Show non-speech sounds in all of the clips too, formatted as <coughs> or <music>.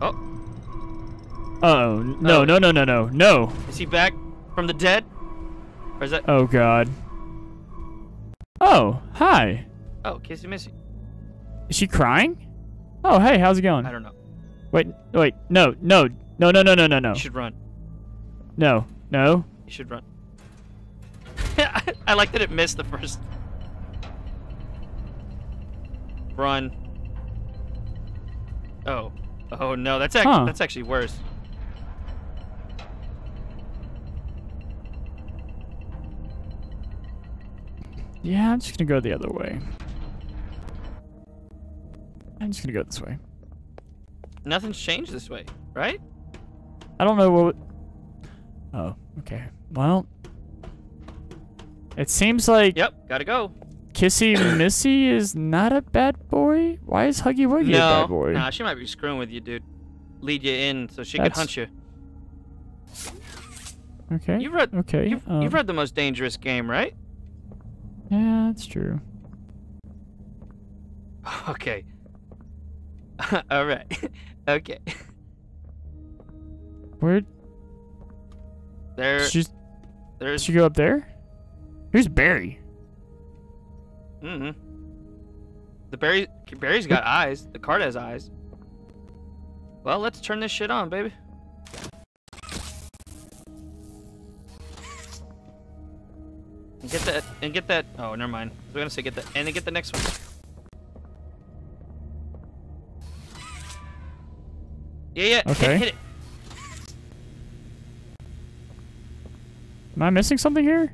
Oh, Uh-oh. No, Oh. no, no, no, no. No. is he back from the dead? Or is that? Oh, God. Oh, hi. Oh, Kissy Missy. Is she crying? Oh, hey, how's it going? I don't know. Wait, wait. No, no. No, no, no, no, no, no. You should run. No, no. You should run. <laughs> I like that it missed the first. Run. Oh. Oh no, that's ac- Huh. that's actually worse. Yeah, I'm just gonna go the other way. I'm just gonna go this way. Nothing's changed this way, right? I don't know what. Oh, okay. Well, it seems like Yep, gotta go. Kissy <coughs> Missy is not a bad boy. Why is Huggy Wuggy a bad boy? nah, she might be screwing with you, dude. Lead you in so she That's- can hunt you. Okay. You've read, okay. you've, um, you've read the most dangerous game, right? Yeah, that's true. <laughs> Okay. <laughs> All right. <laughs> okay. Where There, did she, did there's. she go up there? Who's Barry? Mm-hmm. The berry, Barry's got eyes. The card has eyes. Well, let's turn this shit on, baby. And get that, and get that. Oh, never mind. I was gonna say get that, and then get the next one. Yeah, yeah. Okay. Hit, it. Am I missing something here?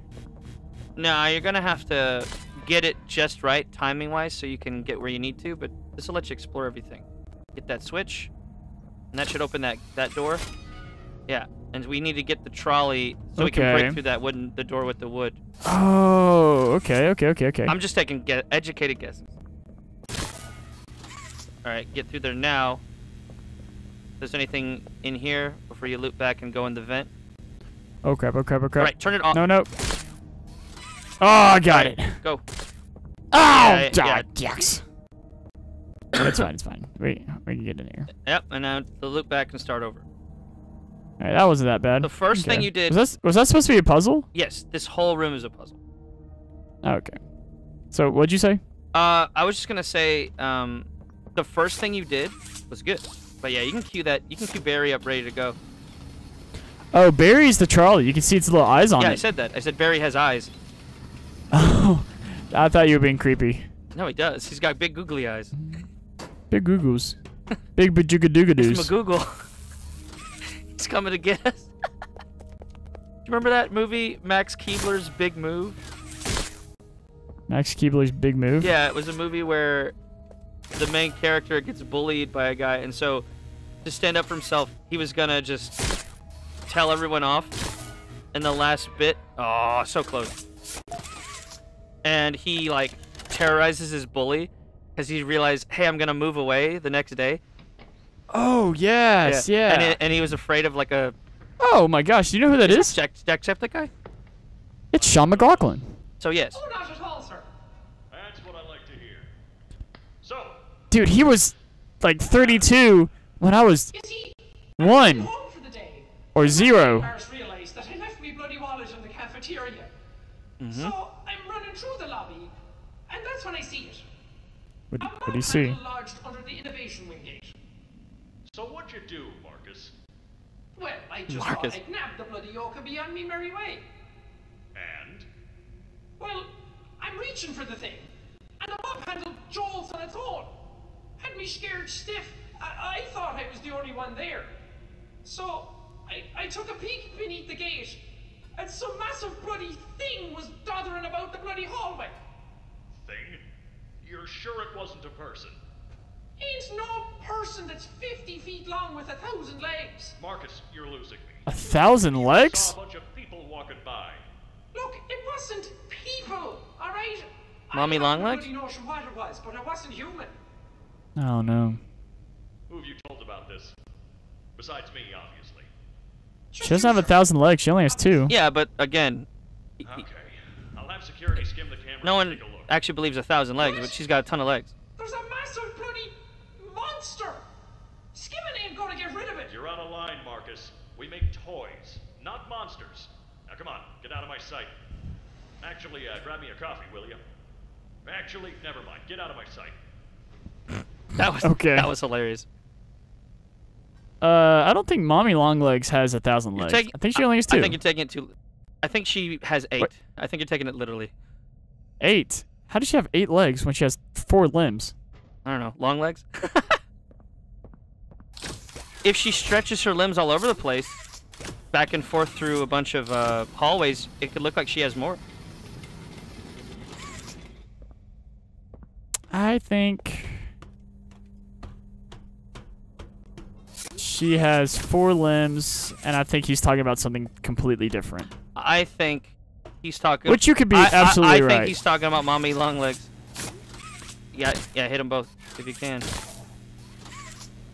No, you're gonna have to get it just right, timing-wise, so you can get where you need to. But this will let you explore everything. Get that switch, and that should open that that door. Yeah, and we need to get the trolley so we can break through that wooden the door with the wood. Oh, okay, okay, okay, okay. I'm just taking get educated guesses. All right, get through there now. If there's anything in here before you loop back and go in the vent. oh crap! Oh crap! Oh crap! right, turn it off. No, no. Oh, I got it. Go. Oh, Yeah, yeah. God, yes. it's fine. It's fine. Wait, we can get in here. Yep, and now the loop back and start over. All right, that wasn't that bad. The first thing you did- was that was that supposed to be a puzzle? Yes, this whole room is a puzzle. Okay. So what'd you say? Uh, I was just gonna say, um, the first thing you did was good, but yeah, you can cue that. You can cue Barry up ready to go. Oh, Barry's the trolley. You can see its little eyes on it. yeah, I said that. I said Barry has eyes. <laughs> Oh, I thought you were being creepy. No, he does. He's got big googly eyes. Big googles. <laughs> Big It's bajoogadoogadoos. McGoogle. <laughs> He's coming to get us. Do <laughs> you remember that movie, Max Keebler's Big Move? Max Keebler's big move. Yeah, it was a movie where the main character gets bullied by a guy, and so to stand up for himself, he was gonna just tell everyone off And the last bit. Oh, so close. And he like terrorizes his bully because he realized, hey, I'm gonna move away the next day. Oh yes, yeah. And, it, and he was afraid of like a. oh my gosh, do you know who that is? Jack, Jacksepticeye? It's Sean McLoughlin. So yes. Oh, not at all, sir. That's what I like to hear. So, Dude, he was like 32 when I was You see, one home for the day. or zero. Paris realized that I left me bloody wallet in the cafeteria. Mm-hmm. So I'm running through the lobby, and that's when I see it. What, A what do you see? lodged under the innovation wing gate. so what'd you do, Marcus? Well, I just Marcus. thought I'd nab the bloody yoke and be on me merry way. And? Well, I'm reaching for the thing, and the mob handle jolts on its own. Had me scared stiff. I, I thought I was the only one there. So I, I took a peek beneath the gate, and some massive bloody thing was doddering about the bloody hallway. Thing? You're sure it wasn't a person? Ain't no person that's 50 feet long with a thousand legs. Marcus, you're losing me. A thousand legs? Saw a bunch of people walking by. Look, it wasn't people, alright? Mommy I have Longlegs? no bloody notion what it was, but it wasn't human. Oh no. Who have you told about this? Besides me, obviously. She doesn't have a thousand legs. She only has two. Yeah, but again, he- he- Okay. I'll have security skim the camera no one take a look. Actually believes a thousand legs, but she's got a ton of legs. There's a massive bloody monster! Skimming ain't gonna get rid of it! You're out of line, Marcus. We make toys, not monsters. Now come on, get out of my sight. Actually, uh, grab me a coffee, will you? Actually, never mind. Get out of my sight. <laughs> That was Okay. That was hilarious. Uh, I don't think Mommy Longlegs has a thousand legs. taking- I think she only has two. I think you're taking it too. I think she has eight. What? I think you're taking it literally. Eight. How does she have eight legs when she has four limbs? I don't know. Long legs. <laughs> if she stretches her limbs all over the place, back and forth through a bunch of uh, hallways, it could look like she has more. I think she has four limbs, and I think he's talking about something completely different. I think he's talking. Which you could be I- I- absolutely I, think right. he's talking about mommy long legs. Yeah, yeah, hit them both if you can.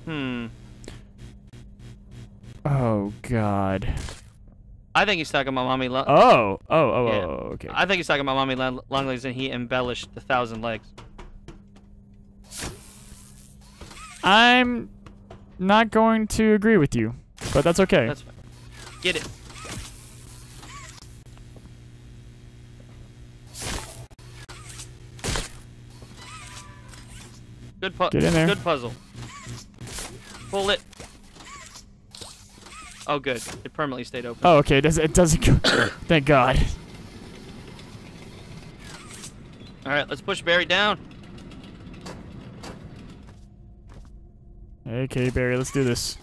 Hmm. Oh God. I think he's talking about mommy long. Oh. Oh. Oh. Yeah. oh okay. I think he's talking about mommy long, long legs, and he embellished the thousand legs. I'm not going to agree with you, but that's okay. That's fine. Get it. Good pu- Get in there. Good puzzle. Pull it. Oh, good. It permanently stayed open. oh, okay. It does it doesn't go? <coughs> Thank God. All right, let's push Barry down. Okay, Barry. Let's do this.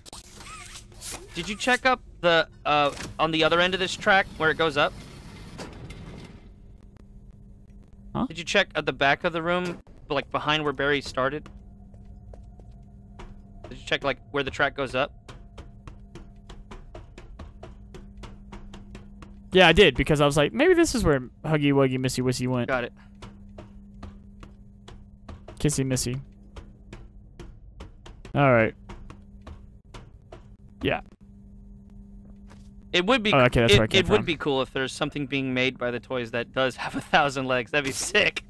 Did you check up the uh on the other end of this track where it goes up? Huh? Did you check at the back of the room, like behind where Barry started? Did you check like where the track goes up? Yeah, I did because I was like, maybe this is where Huggy Wuggy Missy Wissy went. Got it. Kissy Missy. All right. Yeah. It would be. Oh, okay, that's it, where I came it would be cool if there's something being made by the toys that does have a thousand legs. That'd be sick.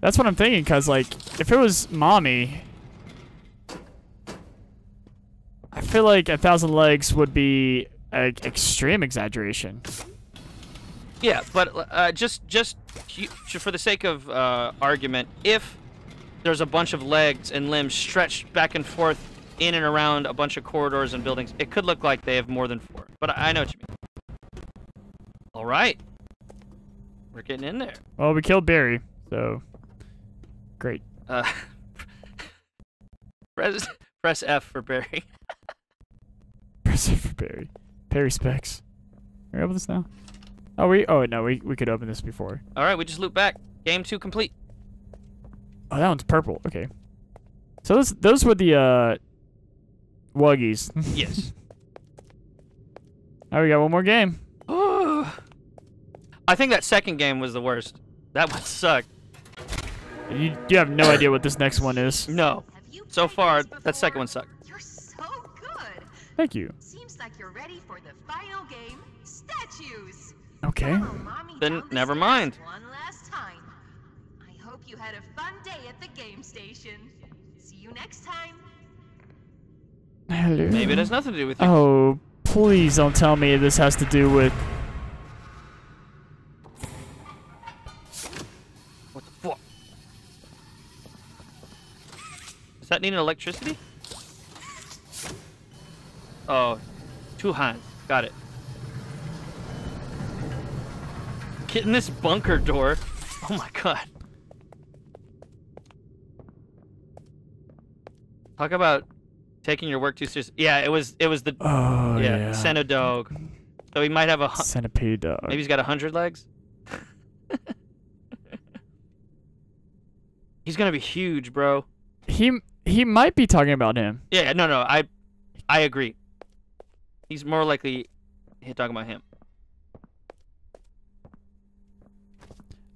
That's what I'm thinking, cause like, if it was mommy, I feel like a thousand legs would be an extreme exaggeration. Yeah, but uh, just just for the sake of uh, argument, if there's a bunch of legs and limbs stretched back and forth in and around a bunch of corridors and buildings, it could look like they have more than four. But I I know what you mean. All right, we're getting in there. Well, we killed Barry, so great. Uh, <laughs> press press F for Barry. <laughs> Press F for Barry. Perry specs. Are we open this now? Oh, we. Oh no, we we could open this before. All right, we just loop back. Game two complete. Oh, that one's purple. Okay. So those those were the uh Wuggies. <laughs> Yes. oh, we got one more game. <gasps> I think that second game was the worst. That one sucked. You you have no idea what this next one is. No. So far, that second one sucked. You're so good. Thank you. Seems like you're ready for the final game, statues. Okay. Follow Mommy Then the never mind. One last time. I hope you had a fun day at the game station. See you next time. Hello. Maybe it has nothing to do with you. Oh, please don't tell me this has to do with. That need an electricity? Oh, two hands. Got it. Get in this bunker door. Oh my god. Talk about taking your work too seriously. Yeah, it was. It was the Oh yeah, yeah. Senadog. So he might have a. Centipede dog. Maybe he's got a hundred legs. <laughs> he's gonna be huge, bro. He he might be talking about him. Yeah, no, no, I, I agree. He's more likely talking about him.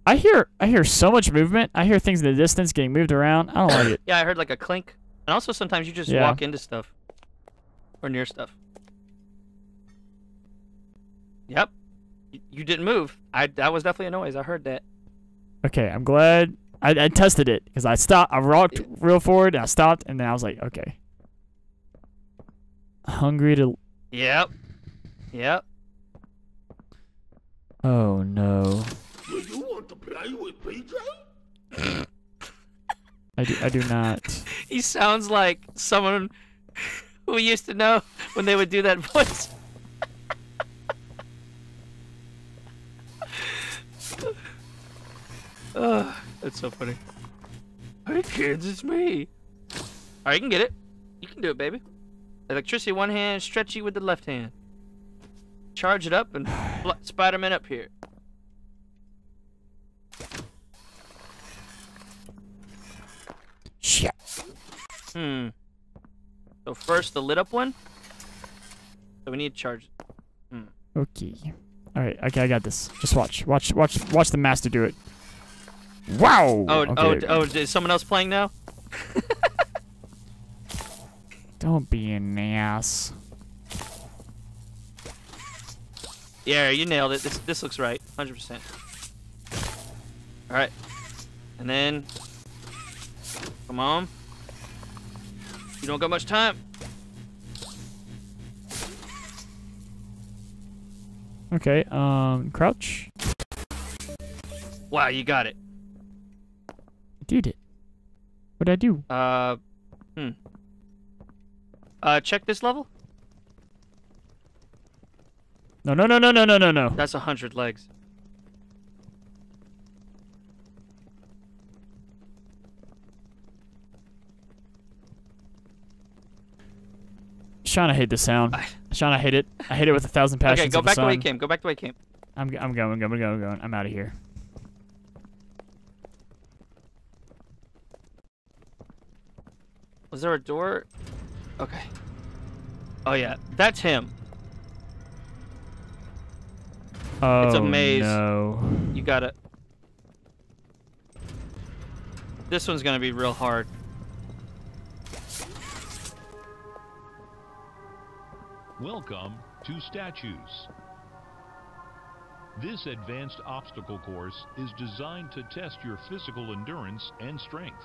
I hear I hear so much movement. I hear things in the distance getting moved around. I don't like it. <coughs> Yeah, I heard like a clink, and also sometimes you just Yeah. walk into stuff or near stuff. Yep, you didn't move. I that was definitely a noise. I heard that. Okay, I'm glad I, I tested it because I stopped. I rocked real forward and I stopped, and then I was like, okay. Hungry to Yep. Yep. Oh no. Do you want to play with PJ? I do. I do not. <laughs> He sounds like someone who we used to know when they would do that <laughs> voice. <laughs> Ugh, that's so funny. Hey kids, it's me. Alright, you can get it. You can do it, baby. Electricity one hand, stretchy with the left hand. Charge it up and fl- Spider-Man up here. Shit. Hmm. So first the lit up one. So we need to charge. it. Okay. All right. Okay, I got this. Just watch. Watch. Watch. Watch the master do it. Wow. Oh, oh, okay. d- oh, is someone else playing now? <laughs> Don't be an ass. Yeah, you nailed it. This this looks right. 100%. All right. And then Come on. You don't got much time. Okay. Um. Crouch. Wow, you got it. What'd I do? Uh, hmm. Uh, check this level. No, no, no, no, no, no, no, no. That's a hundred legs. Sean, I hate the sound. Sean, I hate it. I hate it with a thousand <laughs> passions. Okay, go back the, the way you came. Go back the way you came. I'm, I'm going, going, going, going. I'm out of here. Was there a door? Okay. Oh yeah, that's him. Oh a maze. no. You gotta. This one's gonna be real hard. Welcome to Statues. This advanced obstacle course is designed to test your physical endurance and strength.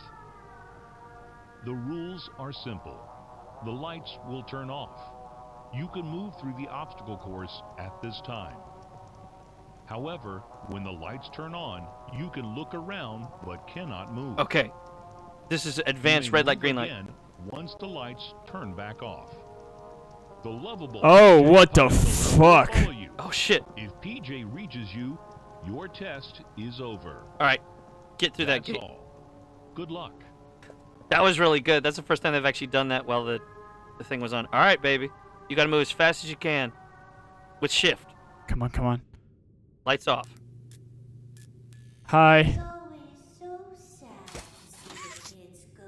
The rules are simple. The lights will turn off. You can move through the obstacle course at this time. However, when the lights turn on, you can look around but cannot move. Okay. This is advanced red light, green light. again Once the lights turn back off. The lovable Oh, what the fuck? you. Oh shit! If PJ reaches you, your test is over. All right, get through that That's gate. all. Good luck. That was really good. That's the first time they've actually done that while the the thing was on. All right, baby, you gotta move as fast as you can with shift. Come on. Come on. Lights off. Hi. So sad to see the kids go.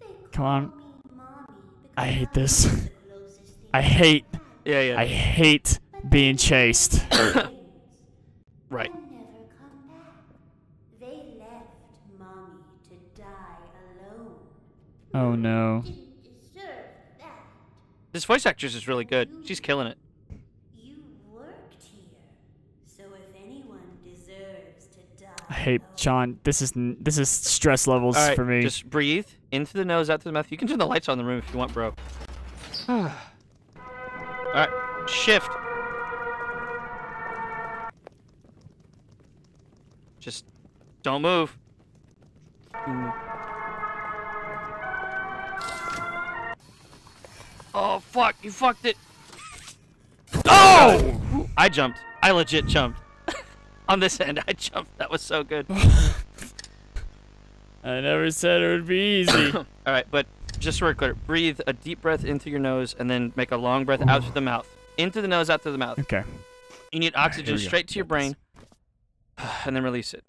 They Come on. call me mommy because I hate this. the closest thing I hate. Yeah, yeah. I hate being chased. <coughs> Right. They'll never come back. They left mommy to die alone. Oh no. Didn't deserve that. This voice actress is really good. She's killing it. You worked here, so if anyone deserves to die, I hate alone, Sean. This is this is stress levels All right, for me. just breathe into the nose, out through the mouth. You can turn the lights on in the room if you want, bro. <sighs> All right, shift. Just don't move. Ooh. Oh fuck! You fucked it. Oh! I jumped. I legit jumped. <laughs> On this end, I jumped. That was so good. <laughs> I never said it would be easy. <coughs> All right, but just so we're clear, breathe a deep breath into your nose and then make a long breath out through the mouth. Into the nose, out through the mouth. okay. You need right, here oxygen we go. straight to your Got brain, <sighs> and then release it.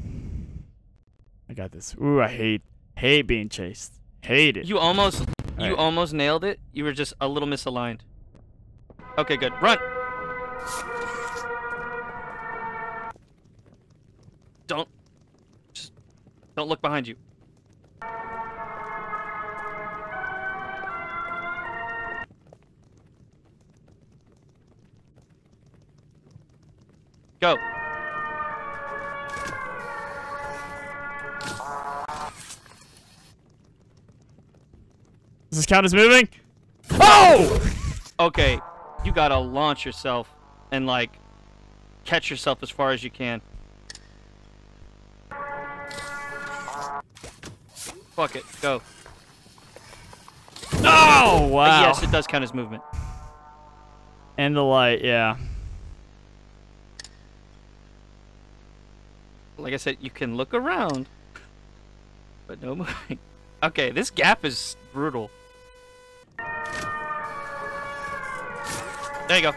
I got this. Ooh, I hate hate being chased. Hate it. You almost, you Alright. almost nailed it. You were just a little misaligned. Okay, good. Run. Don't, just don't look behind you. Go. This count as moving? Oh! Okay, you gotta launch yourself. and like catch yourself as far as you can. Fuck it, go. Oh wow! Yes, it does count as movement. And the light, yeah. Like I said, you can look around, but no moving. <laughs> Okay, this gap is brutal. There you go.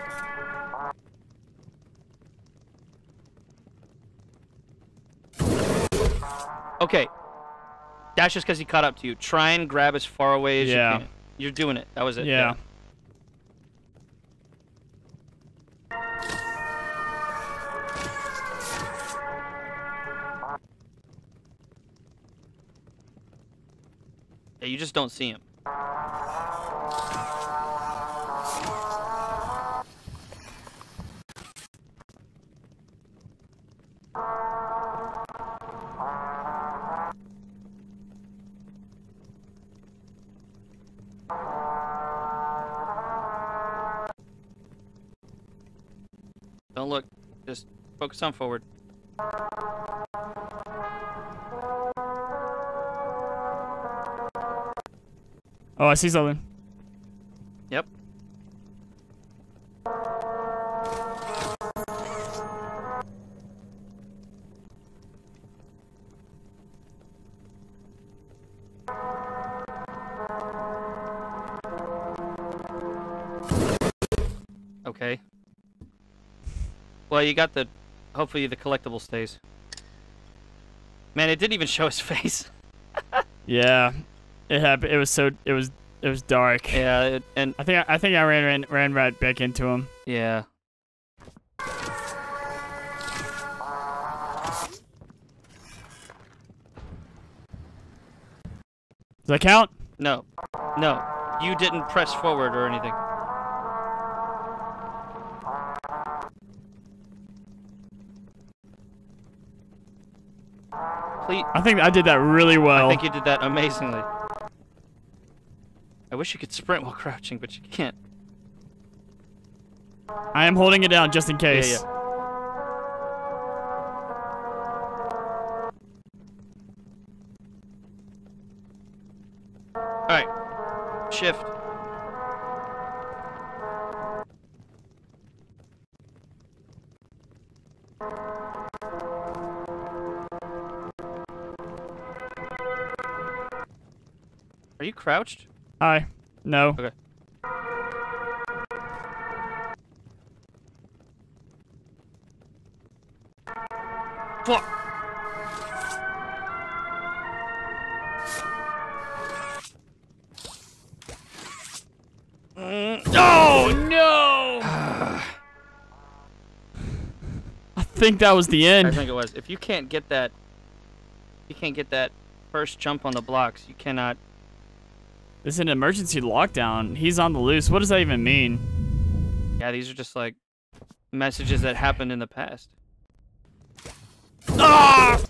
Okay. That's just because he caught up to you. Try and grab as far away as Yeah. you can. You're doing it. That was it. Yeah. Yeah, you just don't see him. Focus on forward. Oh, I see something. Yep. Okay. Well, you got the. Hopefully, the collectible stays. Man, it didn't even show his <laughs> face. Yeah, it happened. It was so. It was. It was dark. yeah, it, and I think. I think I ran ran ran right back into him. yeah. Does that count? No, no, you didn't press forward or anything. Please, I think I did that really well. I think you did that amazingly. I wish you could sprint while <laughs> crouching, but you can't. I am holding it down just in case. Yeah, yeah. Crouched? Hi. No. Okay. Fuck. Mm, Oh no! <sighs> I think that was the end. I think it was. If you can't get that, you can't get that first jump on the blocks. You cannot. This is an emergency lockdown. He's on the loose. What does that even mean? Yeah, these are just like messages that happened in the past. Ah!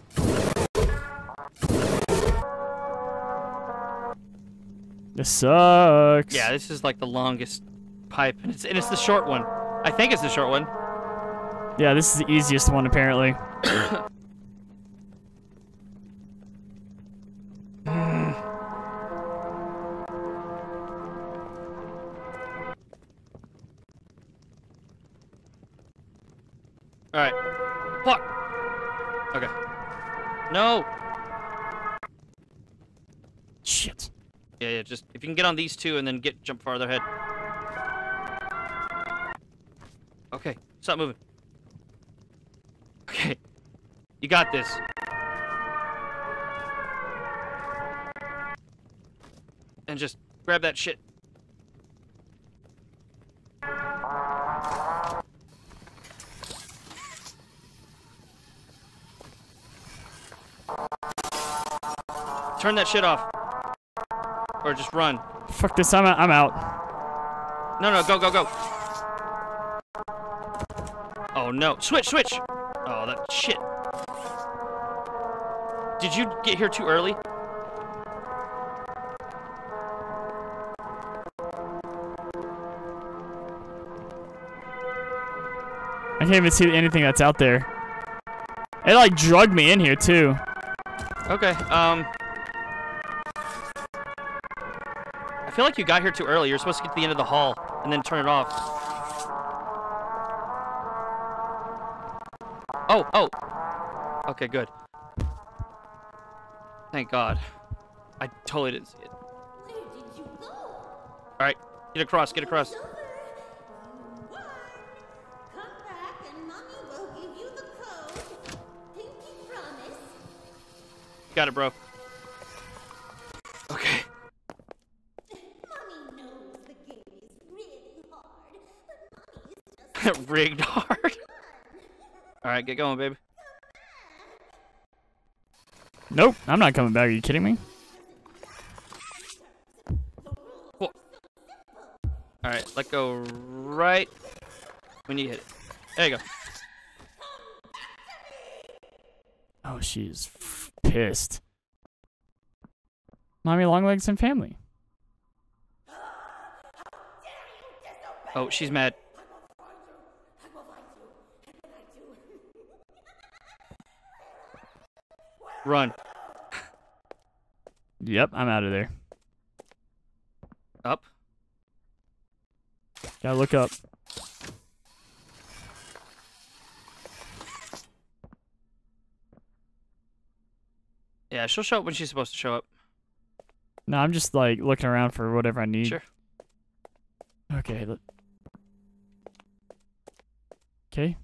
This sucks. Yeah, this is like the longest pipe, and it's and it's the short one. I think it's the short one. Yeah, this is the easiest one apparently. <coughs> get on these two and then get jump farther ahead. Okay. Stop moving. Okay. You got this. And just grab that shit. Turn that shit off. Or just run. Fuck this. I'm out. I'm out. No, no, go, go, go. Oh no. Switch, switch! Oh, that shit. Did you get here too early? I can't even see anything that's out there. It like drugged me in here too. Okay. Um. Feel like you got here too early. You're supposed to get to the end of the hall and then turn it off. Oh, oh. Okay, good. Thank God. I totally didn't see it. Did? All right, get across, get across. Got it, You Rigged <laughs> hard. All right, get going, baby. Nope, I'm not coming back. Are you kidding me? All right, let go right when you hit it. There you go. Oh, she's pissed. Mommy Longlegs and family. Oh, she's mad. Run. Yep, I'm out of there. Up. Gotta look up. Yeah, she'll show up when she's supposed to show up. No, I'm just like looking around for whatever I need. Sure. Okay. Okay.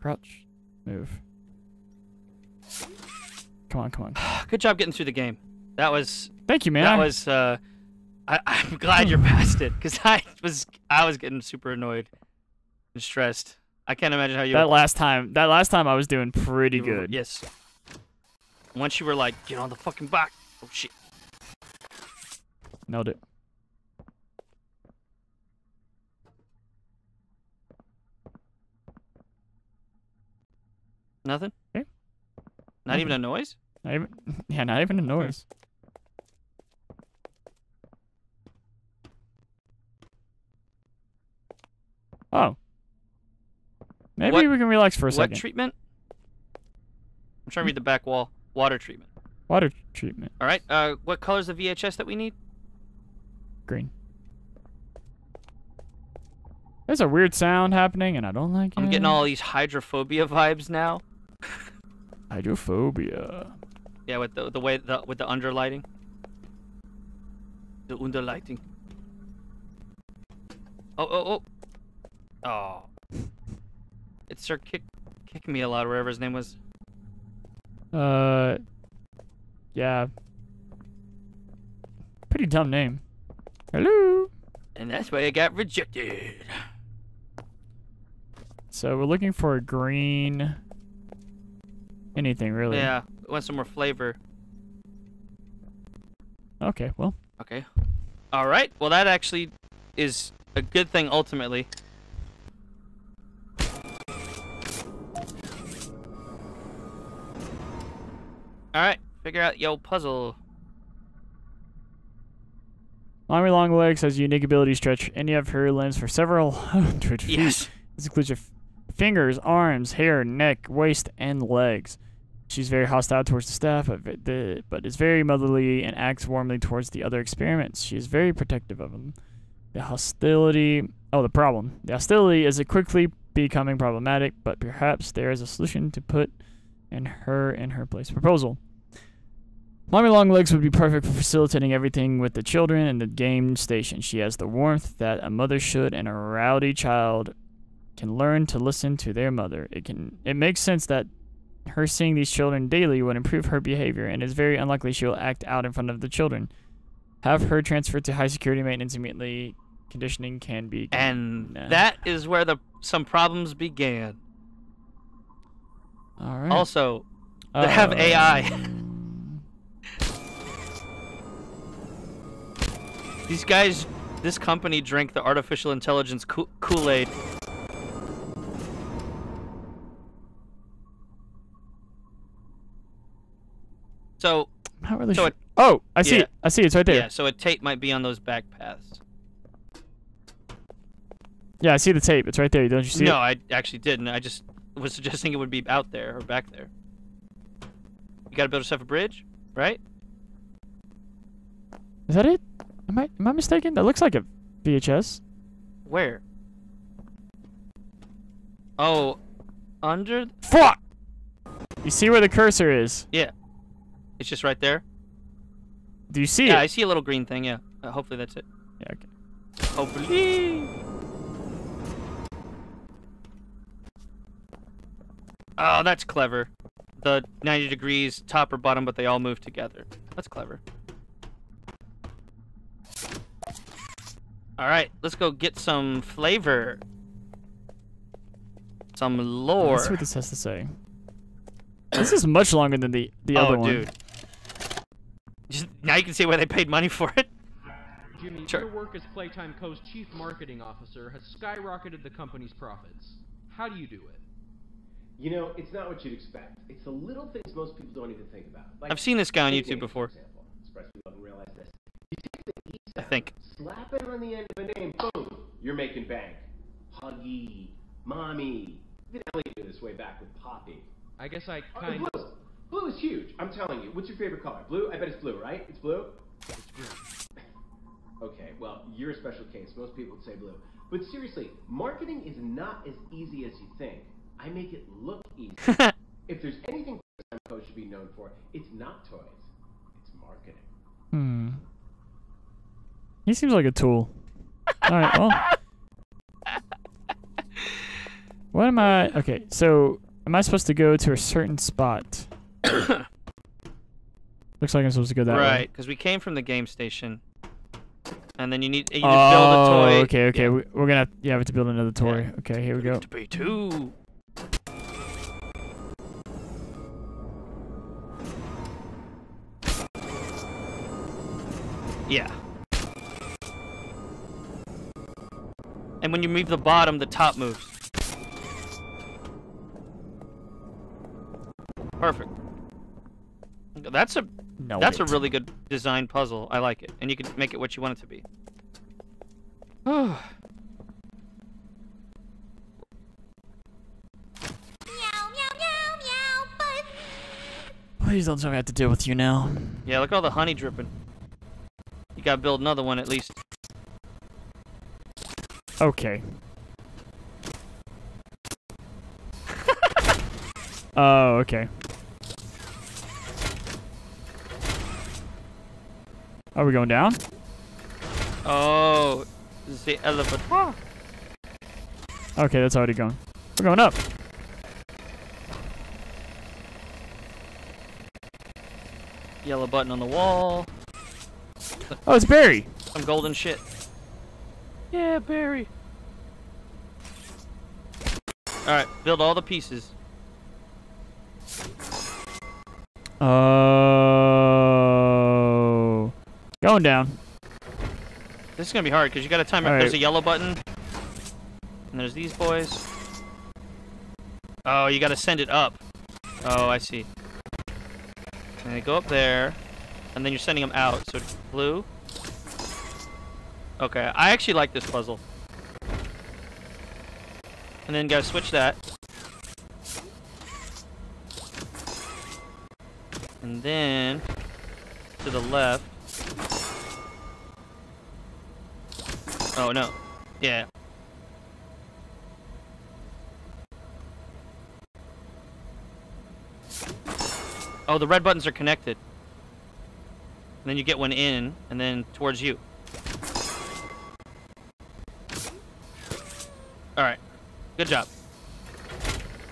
Crouch. Move. Come on, come on. <sighs> Good job getting through the game. That was Thank you, man. that was uh I, <laughs> I'm glad you're past it because I was I was getting super annoyed and stressed. I can't imagine how you that last time. That last time I was doing pretty were- good. Yes. Once you were like, get on the fucking back. Oh shit. Nailed it. Nothing? Okay. Not even a noise? Not even, yeah, not even a <laughs> noise. Oh. Maybe What- we can relax for a what second. treatment? I'm trying to read the back wall. Water treatment. Water treatment. All right. Uh, what color's the VHS that we need? Green. There's a weird sound happening, and I don't like it. I'm getting all these hydrophobia vibes now. Hydrophobia. Yeah, with the the way the with the underlighting. The underlighting. Oh oh oh. Oh. It's Sir kick kicking me a lot wherever his name was. Uh, yeah. Pretty dumb name. Hello. And that's why I got rejected. So we're looking for a green. Anything really? Yeah, I want some more flavor. Okay. Well, Okay. All right. Well, that actually is a good thing ultimately. All right. Figure out yo puzzle. Mommy Longlegs has a unique ability to stretch any of her limbs for several <laughs> hundred feet. Yes. This includes your fingers, arms, hair, neck, waist, and legs. She's very hostile towards the staff, but, is very motherly and acts warmly towards the other experiments. She is very protective of them. The hostility. Oh, the problem. The hostility is quickly becoming problematic, but perhaps there is a solution to put in her in her place. Proposal. Mommy Longlegs would be perfect for facilitating everything with the children and the game station. She has the warmth that a mother should, and a rowdy child can learn to listen to their mother. It can it makes sense that her seeing these children daily would improve her behavior, and it's very unlikely she will act out in front of the children. Have her transferred to high security maintenance immediately. Conditioning can be. And that is where the some problems began. All right. Also, they uh, have AI. <laughs> These guys, this company drank the artificial intelligence Kool-Aid. So, Not really so sure. it, Oh, I see yeah. it. I see it. It's right there. yeah, so a tape might be on those back paths. Yeah, I see the tape. It's right there. Don't you see no, it? I actually didn't. I just was suggesting it would be out there or back there. You gotta build yourself a bridge, right? Is that it? Am I am I mistaken? That looks like a VHS. Where? Oh, under. Fuck! You see where the cursor is? Yeah, it's just right there. Do you see Yeah, I see a little green thing. Yeah, uh, hopefully that's it. Yeah, okay. Hopefully. Oh, that's clever. The 90 degrees, top or bottom, but they all move together. That's clever. All right, let's go get some flavor. Some lore. Let's see what this has to say. This is much longer than the the oh, other one. dude. Just, now you can see why they paid money for it. Jimmy, Sure. your work as Playtime Co.'s chief marketing officer has skyrocketed the company's profits. How do you do it? You know, it's not what you'd expect. It's the little things most people don't even think about. Like I've seen this guy on YouTube before. For example. Express people don't realize this. You take the I sound, think. slap it on the end of a name, boom, you're making bank. Huggy, mommy. Even Ellie did this way back with Poppy. I guess I kind blue. Blue is huge. I'm telling you. What's your favorite color? Blue? I bet it's blue, right? It's blue? It's blue. Okay, well, you're a special case. Most people would say blue. But seriously, marketing is not as easy as you think. I make it look easy. <laughs> if there's anything Time Co should be known for, it's not toys. It's marketing. Hmm. He seems like a tool. All right. Well. <laughs> What am I? Okay. So, am I supposed to go to a certain spot? <coughs> Looks like I'm supposed to go that way. Right, because we came from the game station. And then you need you oh, build a oh, toy. okay, okay. We, we're gonna have, yeah, we have to build another toy. Okay, here we go. To be two. Yeah. And when you move the bottom, the top moves. Perfect. That's a No, that's a really good design puzzle. I like it, and you can make it what you want it to be. Meow, meow, meow, meow, but Please don't tell me I have to deal with you now. yeah, look at all the honey dripping. You gotta build another one at least. Okay. <laughs> oh, okay. Are we going down? Oh, this is the elephant. Ah. Okay, that's already going. We're going up. Yellow button on the wall. Oh, it's Barry. Some golden shit. Yeah, Barry. Alright, build all the pieces. Oh. Going down. This is gonna be hard because you gotta time it. All There's a yellow button. And there's these boys. Oh, you gotta send it up. Oh, I see. And they go up there. And then you're sending them out. So it's blue. Okay, I actually like this puzzle. And then gotta switch that. And then to the left. Oh no. Yeah. Oh, the red buttons are connected. And then you get one in, and then towards you. Alright. Good job.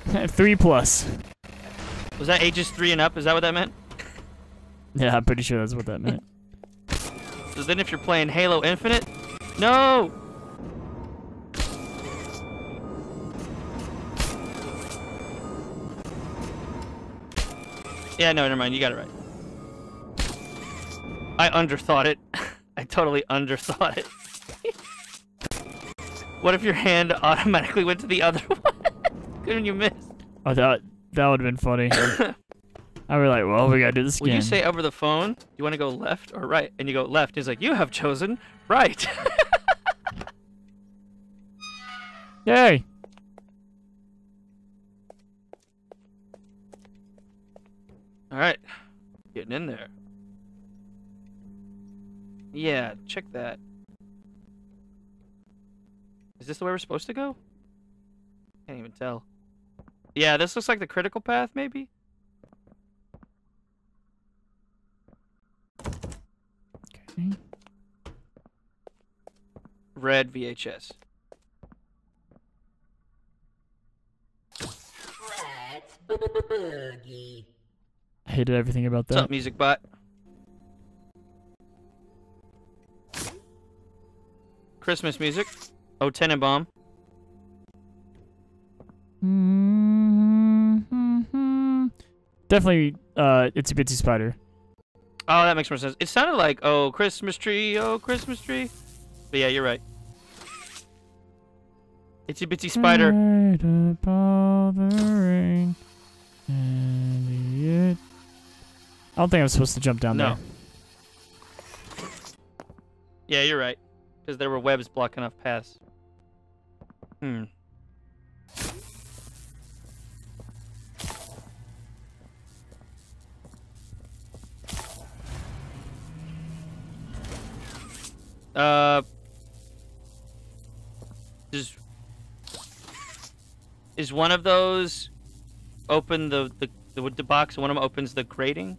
<laughs> Three plus. Was that ages three and up? Is that what that meant? Yeah, I'm pretty sure that's what that meant. <laughs> So then if you're playing Halo Infinite, no! Yeah, no, never mind. You got it right. I underthought it. <laughs> I totally underthought it. <laughs> what if your hand automatically went to the other <laughs> one? Couldn't you miss? Oh, that that would have been funny. I was like, well, we gotta do this When again. you say over the phone, you want to go left or right? And you go left. He's like, you have chosen right. <laughs> Yay! All right, getting in there. Yeah, check that. Is this the way we're supposed to go? Can't even tell. Yeah, this looks like the critical path, maybe? Red VHS. I hated everything about What's up, that. Music Bot? Christmas music. Oh, Tenenbaum. Mm-hmm. Definitely, uh, Itsy Bitsy Spider. Oh, that makes more sense. It sounded like, oh, Christmas tree, oh, Christmas tree. But yeah, you're right. Itsy Bitsy Spider. Light up rain, it- I don't think I'm supposed to jump down No. there. Yeah, you're right. Because there were webs blocking off paths. Hmm. Uh. Does is one of those open the the the, the box? and One of them opens the grating.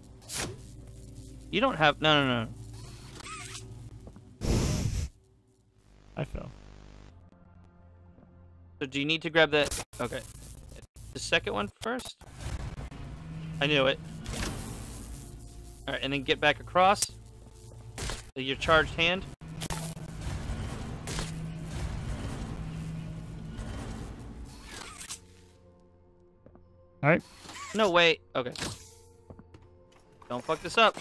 You don't have no no no. I fell. So do you need to grab that? Okay. The second one first? I knew it. Alright, and then get back across. Your charged hand. Alright. No, wait. Okay. Don't fuck this up.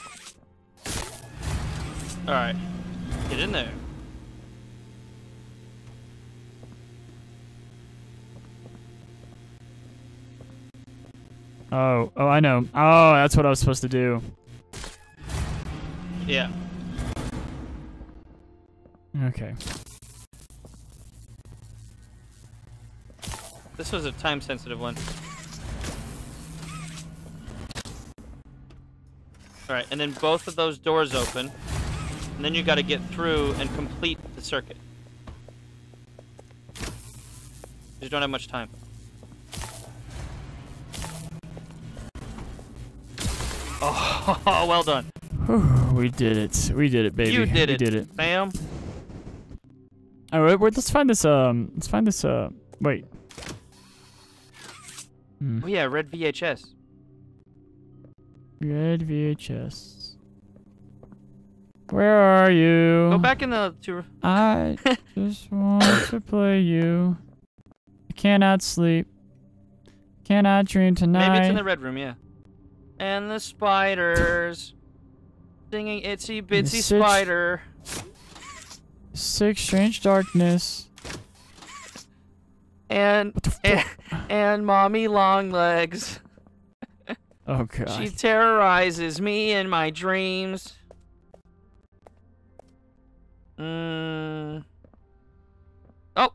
Alright. Get in there. Oh, oh, I know. Oh, that's what I was supposed to do. Yeah. Okay. This was a time sensitive one. Alright, and then both of those doors open. And then you gotta get through and complete the circuit. You don't have much time. <laughs> Oh, well done. We did it. We did it, baby. You did we it, did it. Sam. All right, wait, let's find this. Um, let's find this. Uh, wait. Hmm. Oh yeah, red VHS. Red VHS. Where are you? Go back in the to I <laughs> just want to play you. I cannot sleep. Cannot dream tonight. maybe it's in the red room, yeah. And the spiders singing itsy bitsy six- spider. Six strange darkness. And and, <laughs> and mommy long legs. Oh god. She terrorizes me in my dreams. Mm. Oh,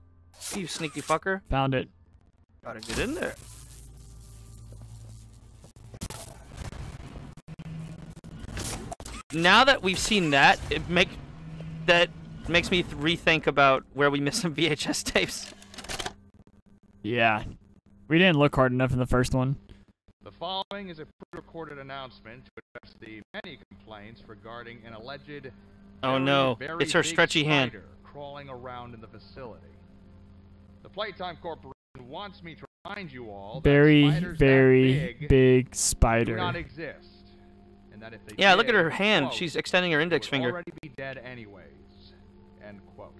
you sneaky fucker. Found it. Gotta get in there. Now that we've seen that, it make that makes me rethink about where we missed some <laughs> VHS tapes. Yeah. We didn't look hard enough in the first one. The following is a pre-recorded announcement to address the many complaints regarding an alleged Oh very, no, very it's her big stretchy hand. spider crawling around in the facility. The Playtime Corporation wants me to remind you all Very, spiders very that big, big do spider. not exist, and that if they Yeah, look at her hand. quote, She's extending her index finger. already be dead anyways. End quote.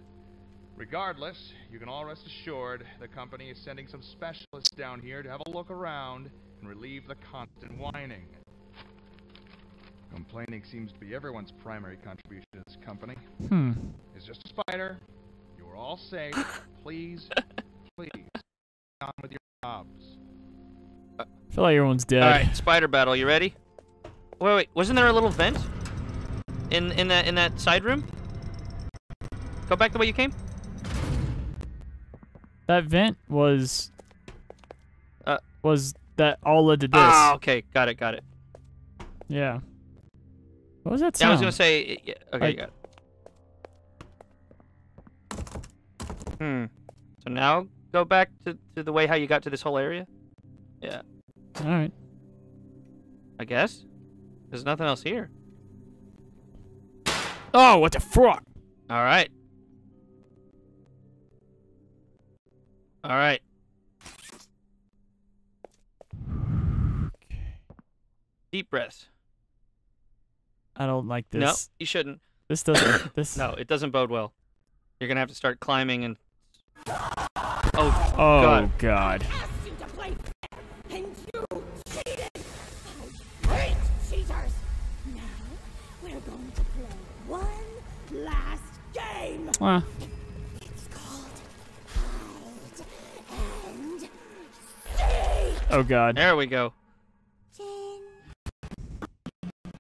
Regardless, you can all rest assured the company is sending some specialists down here to have a look around and relieve the constant whining. Complaining seems to be everyone's primary contribution to this company. Hmm. It's just a spider. You are all safe. <laughs> please, please, get on with your jobs. I feel like everyone's dead. All right, spider battle. You ready? Wait, wait. Wasn't there a little vent in in that in that side room? Go back the way you came. That vent was. Uh. Was that all led to this? Ah, okay, got it, got it. Yeah. What was that Yeah, I was gonna say. yeah, Okay, Like- got it. Hmm. So now go back to, to the way how you got to this whole area. Yeah, All right. I guess. There's nothing else here. Oh, what the fuck? All right. All right. Deep breaths. I don't like this. No, you shouldn't. This doesn't. <coughs> This. No, it doesn't bode well. You're gonna have to start climbing and. Oh. God. Oh God. God. asked you to play fair, and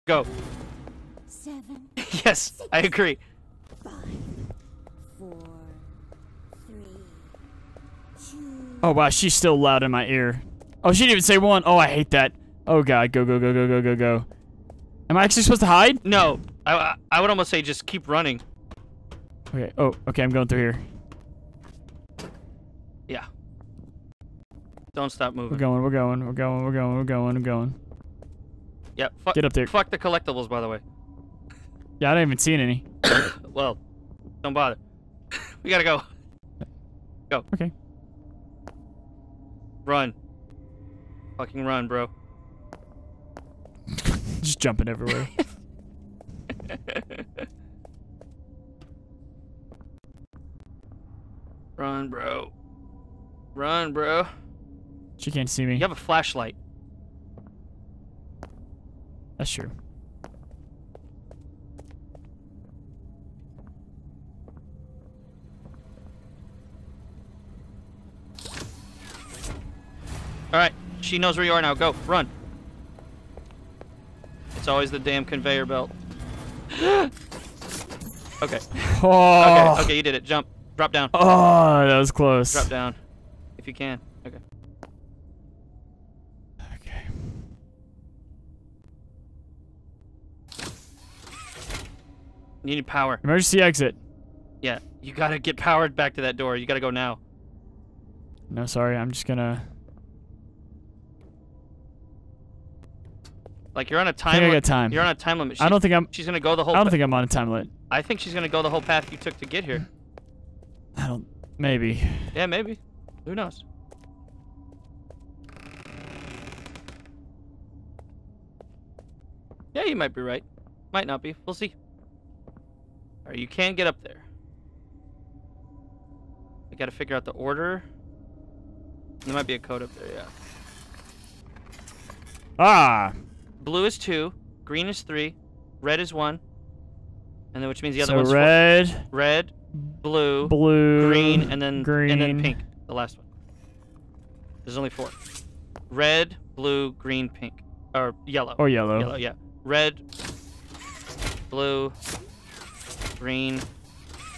Go. seven, <laughs> yes, I agree. five, four, three, two, Oh wow, she's still loud in my ear. Oh, she didn't even say one. Oh, I hate that. Oh God, go go go go go go go. Am I actually supposed to hide? No, I, I I would almost say just keep running. Okay. Oh, okay. I'm going through here. Yeah. Don't stop moving. We're going. We're going. We're going. We're going. We're going. We're going. Yeah. Fuck, Get up there. Fuck the collectibles, by the way. Yeah, I didn't even see any. <coughs> well, don't bother. <coughs> we gotta go. Go. Okay. Run. Fucking run, bro. Just jumping everywhere. <laughs> Run, bro. Run, bro. she can't see me. You have a flashlight. That's true. All right. She knows where you are now. Go. Run. It's always the damn conveyor belt. okay. <gasps> Okay. Oh. Okay. You did it. Jump. Drop down. Oh, that was close. Drop down. If you can. Okay. Okay. You need power. Emergency exit. Yeah. You gotta get powered back to that door. You gotta go now. No, sorry. I'm just gonna. Like you're on a time. got time. You're on a time limit. I don't think I'm. She's gonna go the whole. I don't think I'm on a time limit. I think she's gonna go the whole path you took to get here. I don't. Maybe. Yeah, maybe. Who knows? Yeah, you might be right. Might not be. We'll see. Alright, you can get up there. We gotta figure out the order. There might be a code up there, yeah. Ah. Blue is two, green is three, red is one, and then which means the other so one's four. red, red, blue, blue, green, and then green. and then pink. The last one. There's only four. Red, blue, green, pink, or yellow. Or yellow. Yellow, yeah. Red, blue, green,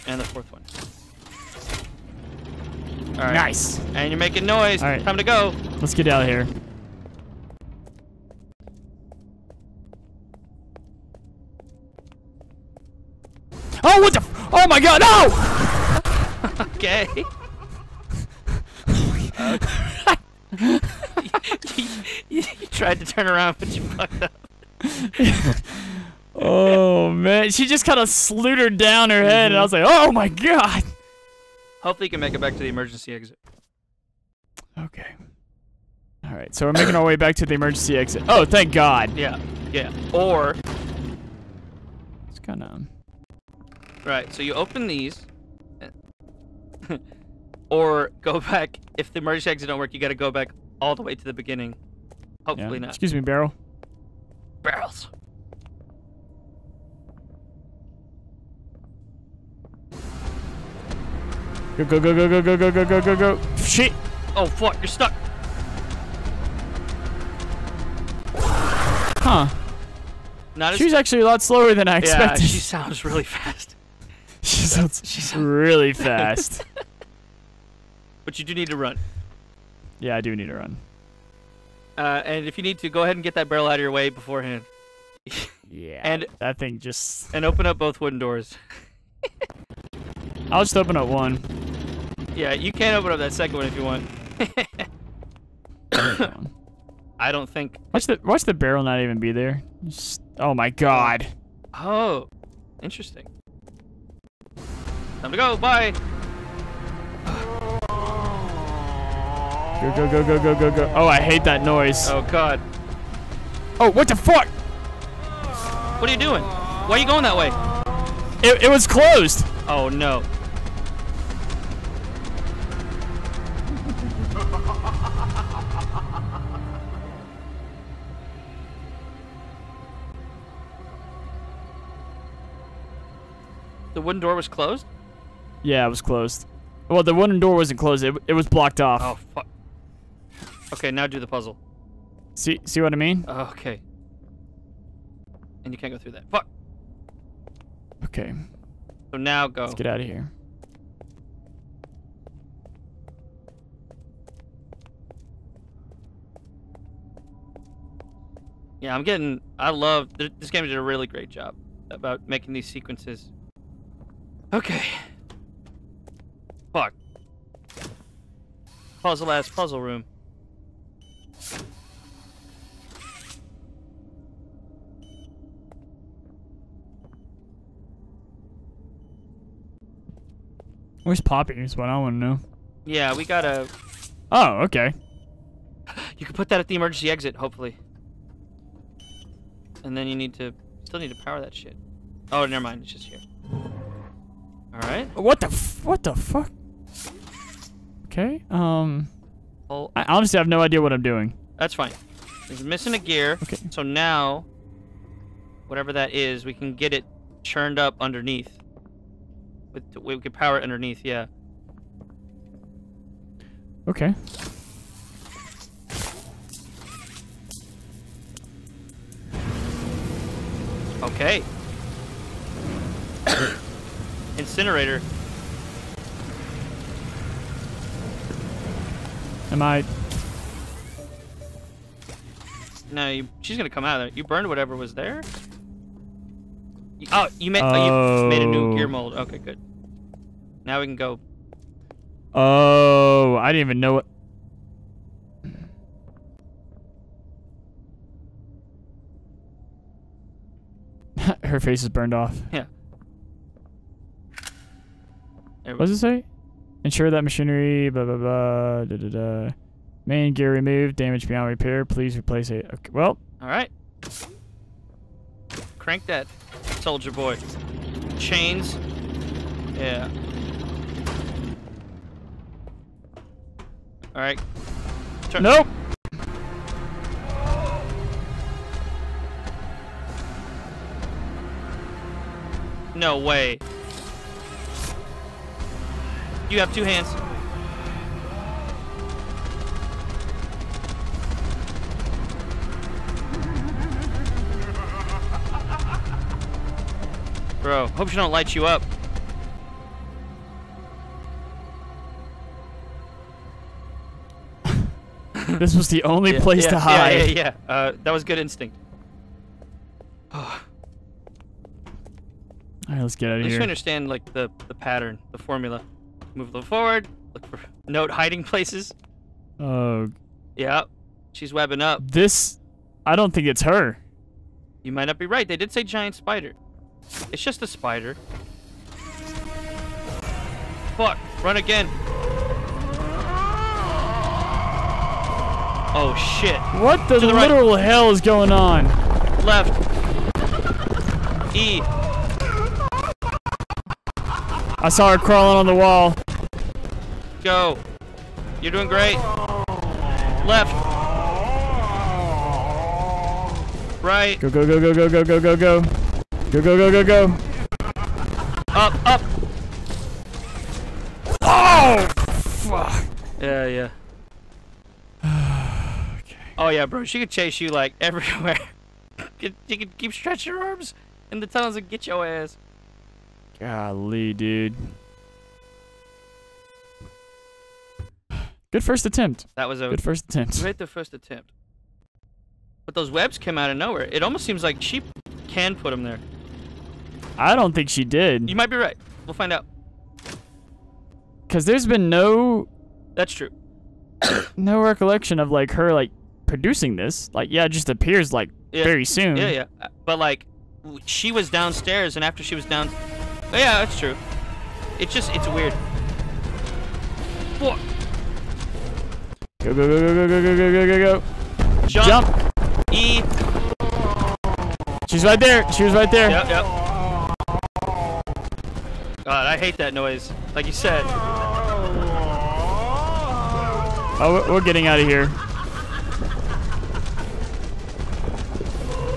and the fourth one. All right. Nice. And you're making noise. All right. Time to go. Let's get out of here. Oh, what the? Oh my God! No! <laughs> okay. you, <laughs> <laughs> you tried to turn around, but you fucked up. Oh man, she just kind of slewed down her head, and I was like, oh my God. Hopefully, you can make it back to the emergency exit. Okay. All right, so we're making our way back to the emergency exit. Oh, thank God. Yeah, yeah. Or, It's kind of. Um, right, so you open these. Eh, <laughs> or go back. If the emergency exit don't work, you gotta go back all the way to the beginning. Hopefully not. Excuse me, Barrel. Barrels. Go go go go go go go go go go go. Shit. Oh, fuck, you're stuck. Huh. Not as She's actually a lot slower than I Yeah, expected. she sounds really fast. <laughs> she sounds really <laughs> fast. but you do need to run. Yeah, I do need to run. Uh, and if you need to, go ahead and get that barrel out of your way beforehand. Yeah. And that thing just. and open up both wooden doors. <laughs> I'll just open up one. Yeah, you can open up that second one if you want. <coughs> I don't think. Watch the watch the barrel not even be there. Just, oh my god. Oh, interesting. Time to go. Bye. Go go go go go go go. Oh, I hate that noise. Oh God. Oh, what the fuck? What are you doing? Why are you going that way? It it was closed. Oh no. Wooden door was closed? Yeah, it was closed. Well, the wooden door wasn't closed. It, it was blocked off. Oh fuck. Okay, now do the puzzle. See see what I mean? Okay. And you can't go through that. Fuck. Okay. So now go. Let's get out of here. Yeah, I'm getting. I love this game did a really great job about making these sequences. Okay. Fuck. Puzzle ass puzzle room. Where's Poppy? Is what I want to know. Yeah, we gotta. Oh, okay. You can put that at the emergency exit, hopefully. And then you need to. Still need to power that shit. Oh, never mind. It's just here. All right. What the f what the fuck? Okay. Um. Oh, I honestly have no idea what I'm doing. that's fine. It's missing a gear. Okay. So now, whatever that is, we can get it churned up underneath. With, we can power it underneath. Yeah. Okay. Okay. <coughs> <coughs> <coughs> Incinerator. Am I? No, you, she's gonna come out of there. You burned whatever was there. You- oh, you made oh. you made a new oh. gear Oh. mold. Okay, good. Now we can go. Oh, I didn't even know what. <laughs> Her face is burned off. Yeah. What does it say? Ensure that machinery, blah, blah, blah, da, da, da. Main gear removed, damage beyond repair. Please replace it. Okay, well, All right. Crank that, soldier boy. Chains. Yeah. All right. Turn- nope. No way. You have two hands. Bro, hope she don't light you up. <laughs> this was the only Yeah, place yeah, to hide. Yeah, yeah, yeah. Uh, that was good instinct. <sighs> All right, let's get out of here. you here. understand like the the pattern, the formula. Move a little forward. Look for note hiding places. Oh, Yeah, she's webbing up. this. I don't think it's her. You might not be right. They did say giant spider. It's just a spider. Fuck! Run again. Oh shit! What the the right. literal hell is going on? Left. E. I saw her crawling on the wall. Go. You're doing great. Left. Right. Go, go, go, go, go, go, go, go, go. Go, go, go, go, go. Up. Up. Oh! Fuck. Yeah, yeah. Okay. <sighs> Oh yeah, bro. She could chase you like <laughs> everywhere. You could keep stretching her arms in the tunnels and get your ass. Golly, dude. Good first attempt. That was a Good first attempt. Right the first attempt. But those webs came out of nowhere. It almost seems like she can put them there. I don't think she did. You might be right. We'll find out. Cause there's been no That's true. <coughs> no recollection of like her like producing this. Like yeah, it just appears like Yeah. very soon. Yeah, yeah. Uh, But like, she was downstairs, and after she was down, oh, yeah, that's true. It's just, it's weird. Whoa. Go go go go go go go go go go. Jump. E. She's right there. She was right there. Yep, yep. God, I hate that noise. Like you said. Oh, we're- we're getting out of here.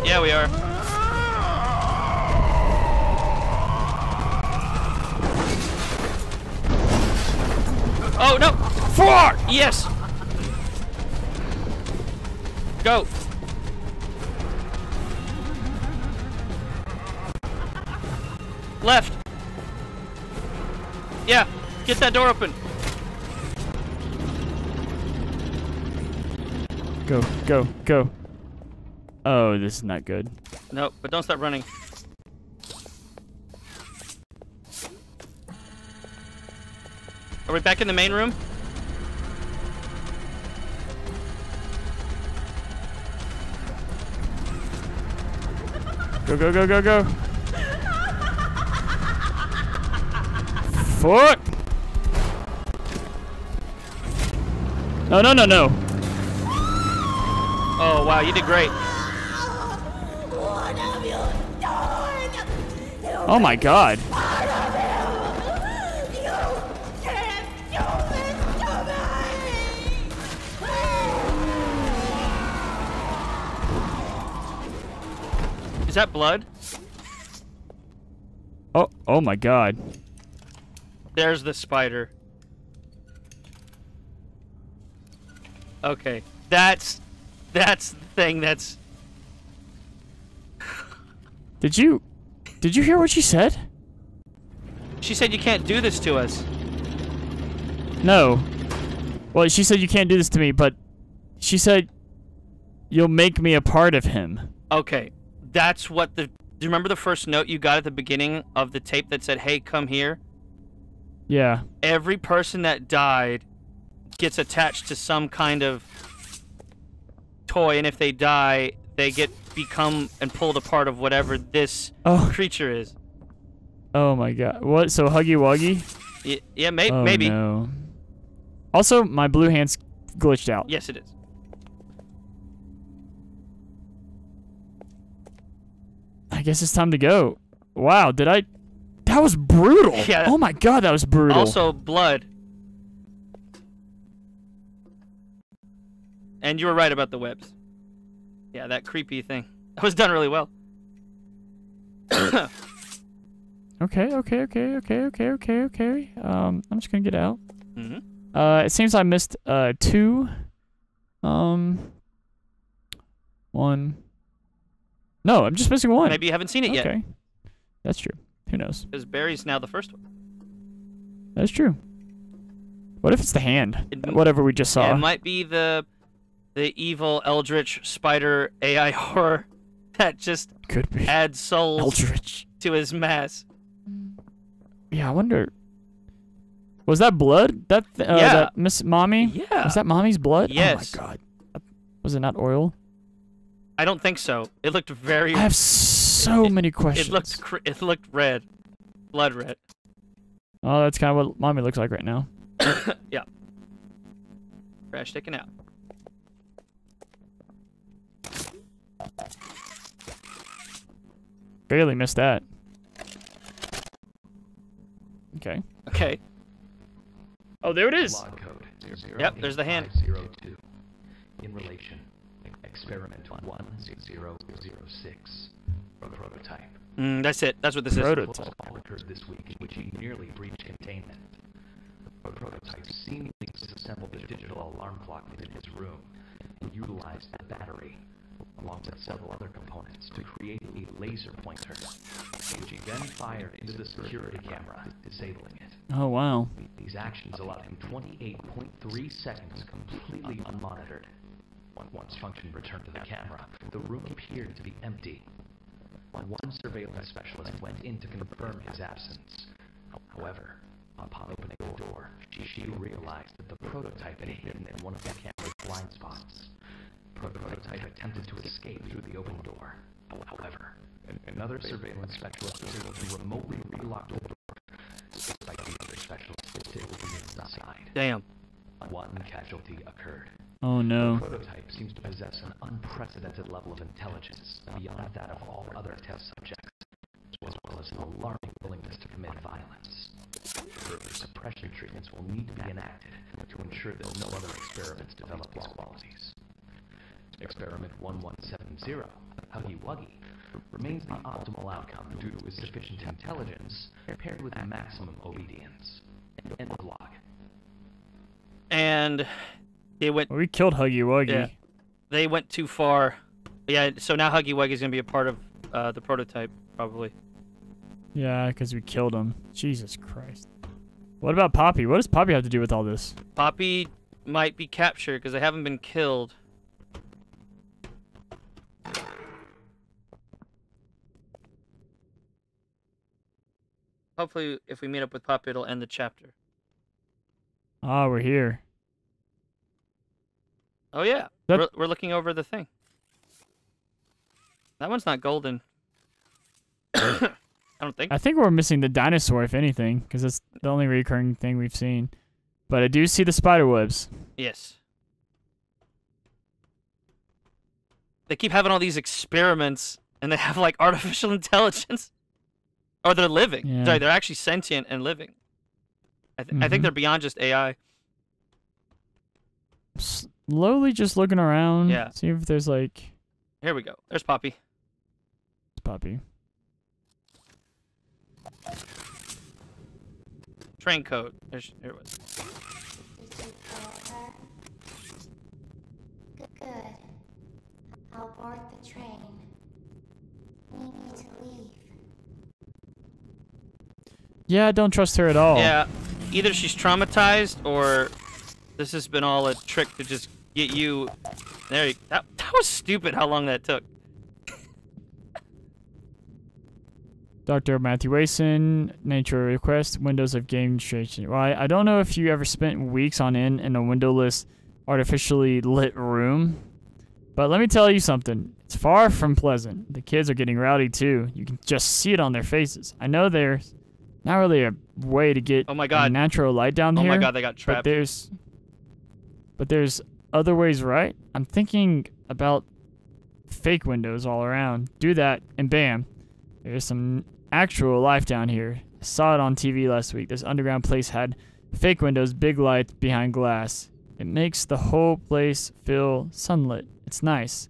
Yeah, we are. Oh no! Four! Yes! Go! Left! Yeah, get that door open. Go go go. Oh, this is not good. No, but don't stop running. Are we back in the main room? Go go go go go. Foot. No no no no. Oh wow, you did great. What have you done? Oh my god. That blood? Oh oh my god. There's the spider. Okay, that's that's the thing that's Did you Did you hear what she said? She said you can't do this to us. No. Well, she said you can't do this to me, but she said you'll make me a part of him. Okay, that's what the. Do you remember the first note you got at the beginning of the tape that said, "Hey, come here"? Yeah. Every person that died gets attached to some kind of toy, and if they die, they get become and pulled apart of whatever this Oh. creature is. Oh my god. What? So Huggy Wuggy? Y- yeah, may- oh, maybe. No. Also, my blue hands glitched out. Yes, it is. I guess it's time to go. Wow, did I? That was brutal. Yeah. Oh my god, that was brutal. Also, blood. And you were right about the webs. Yeah, that creepy thing. That was done really well. <coughs> Okay, okay, okay, okay, okay, okay, okay. Um, I'm just gonna get out. hmm Uh, it seems I missed uh two. Um, one. No, I'm just missing one. Maybe you haven't seen it yet. Okay, that's true. Who knows? Because Barry's now the first one. That's true. What if it's the hand? It- Whatever we just saw. Yeah, it might be the the evil eldritch spider AI <laughs> horror that just Could be. adds souls Eldritch. to his mass. Yeah, I wonder. Was that blood? That th- uh, Yeah. that Miss Mommy? Yeah. Was that Mommy's blood? Yes. Oh my god. Was it not oil? I don't think so. It looked very. I have so many questions. It looked cr- it looked red, blood red. Oh, that's kind of what Mommy looks like right now. <coughs> yeah. Crash taken out. Barely missed that. Okay. Okay. Oh, there it is. Log code Yep, there's the hand. 08502. In relation, experiment 10006. Prototype. Mm, that's it. That's what this is. Prototype. Occurred this week in which he nearly breached containment. The prototype seemingly disassembled the digital alarm clock within his room and utilized the battery. alongside several other components to create a laser pointer, which he then fired into the security camera, disabling it. Oh wow. These actions allowed him 28.3 seconds completely unmonitored. Once function returned to the camera, the room appeared to be empty. One surveillance specialist went in to confirm his absence. However, upon opening the door, she, realized that the prototype had hidden in one of the camera's blind spots. The prototype attempted to escape through the open door. However, another surveillance specialist was able to remotely relock the door, despite the other specialists still being inside. Damn. One casualty occurred. Oh no. The prototype seems to possess an unprecedented level of intelligence beyond that of all other test subjects, as well as an alarming willingness to commit violence. Further suppression treatments will need to be enacted to ensure that no other experiments develop these qualities. Experiment 1170, Huggy Wuggy, remains the optimal outcome due to his sufficient intelligence paired with maximum obedience. End of log. And they went. Well, we killed Huggy Wuggy. Yeah. They went too far. Yeah. So now Huggy Wuggy is gonna be a part of uh, the prototype, probably. Yeah, because we killed him. Jesus Christ. What about Poppy? What does Poppy have to do with all this? Poppy might be captured because they haven't been killed. Hopefully, if we meet up with Poppy, it'll end the chapter. Ah, we're here. Oh yeah, That- we're, we're looking over the thing. That one's not golden. <coughs> I don't think. I think we're missing the dinosaur, if anything, because that's the only recurring thing we've seen. But I do see the spider webs. Yes. They keep having all these experiments, and they have like <laughs> artificial intelligence, or they're living. Yeah. Sorry, they're actually sentient and living. I, th- I think Mhm. they're beyond just AI. Slowly just looking around. Yeah. See if there's like Here we go. There's Poppy. It's Poppy. Train code. There's, here it was. Good. I'll board the train. We need to leave. Yeah, I don't trust her at all. Yeah, either she's traumatized or this has been all a trick to just get you. There, you, that that was stupid. How long that took. Dr. Matthew Wason, nature request, windows of game station. Well, I, I don't know if you ever spent weeks on end in a windowless, artificially lit room, but let me tell you something. It's far from pleasant. The kids are getting rowdy too. You can just see it on their faces. I know there's not really a way to get Oh my God. natural light down Oh here. my God, they got trapped. But there's, but there's other ways, right? I'm thinking about fake windows all around. Do that, and bam, there's some actual life down here. I saw it on TV last week. This underground place had fake windows, big lights behind glass. It makes the whole place feel sunlit. It's nice.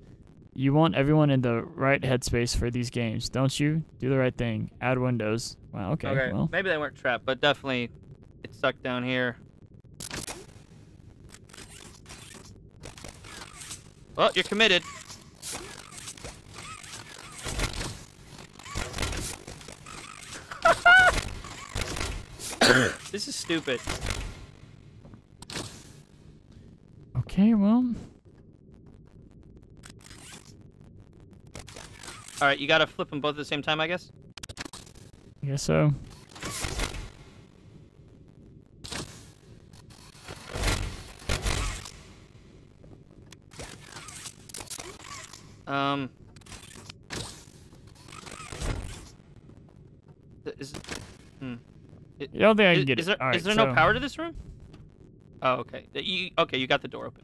You want everyone in the right headspace for these games, don't you? Do the right thing. Add windows. Wow, okay, okay, well. maybe they weren't trapped, but definitely it sucked down here. Well, you're committed. <laughs> this is stupid. Okay, well. All right, you gotta flip them both at the same time, I guess. I guess so. Um. Is, hmm. I- You don't think I is, can get is it. There, Alright, is there no power to this room? Oh, okay. You, okay, you got the door open.